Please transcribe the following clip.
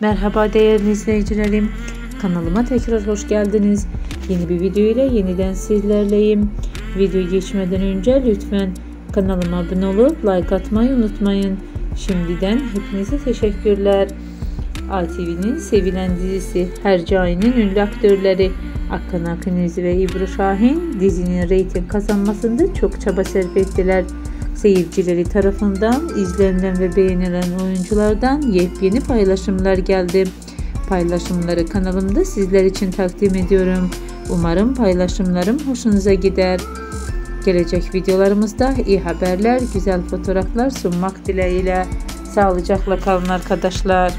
Merhaba değerli izleyicilerim. Kanalıma tekrar hoş geldiniz. Yeni bir video ile yeniden sizlerleyim. Video geçmeden önce lütfen kanalıma abone olup like atmayı unutmayın. Şimdiden hepinize teşekkürler. ATV'nin sevilen dizisi Hercai'nin ünlü aktörleri Akın Akınüz ve İbru Şahin dizinin reyting kazanmasında çok çaba sarf ettiler. Seyirciləri tərəfindən izlənilən və bəyənilən oyunculardan yepyeni paylaşımlar gəldi. Paylaşımları kanalımda sizlər üçün təqdim ediyorum. Umarım paylaşımlarım hoşunuza gidər. Gələcək videolarımızda iyi xəbərlər, gözəl fotoğraflar sunmaq diləyilə. Sağlıcaqla qalın arkadaşlar.